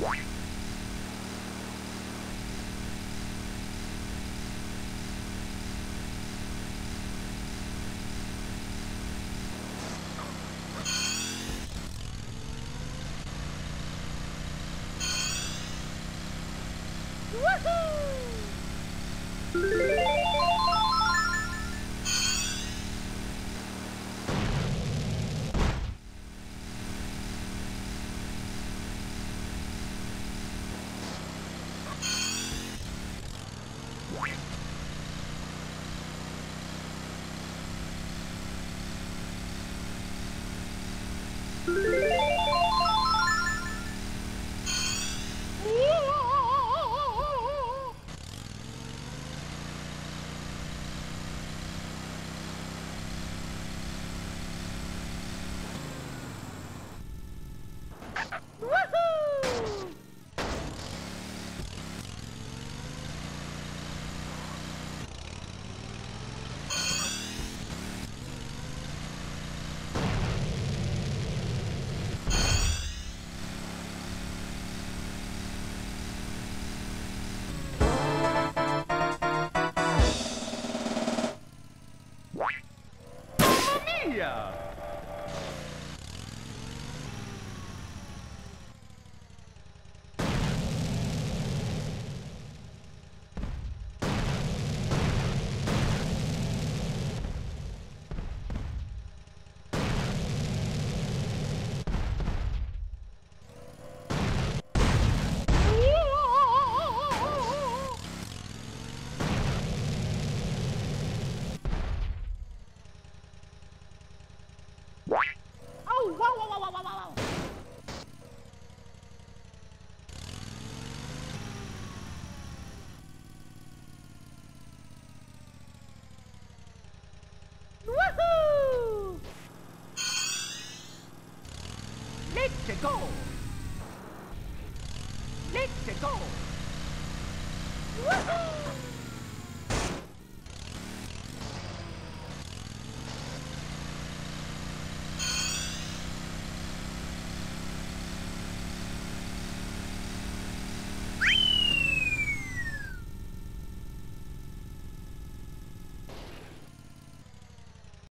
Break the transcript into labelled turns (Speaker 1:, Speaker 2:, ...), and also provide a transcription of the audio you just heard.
Speaker 1: Woohoo! Mia! Oh, wow, wow, wow, wow, wow. Woohoo! Let's go! Let's go! Woohoo!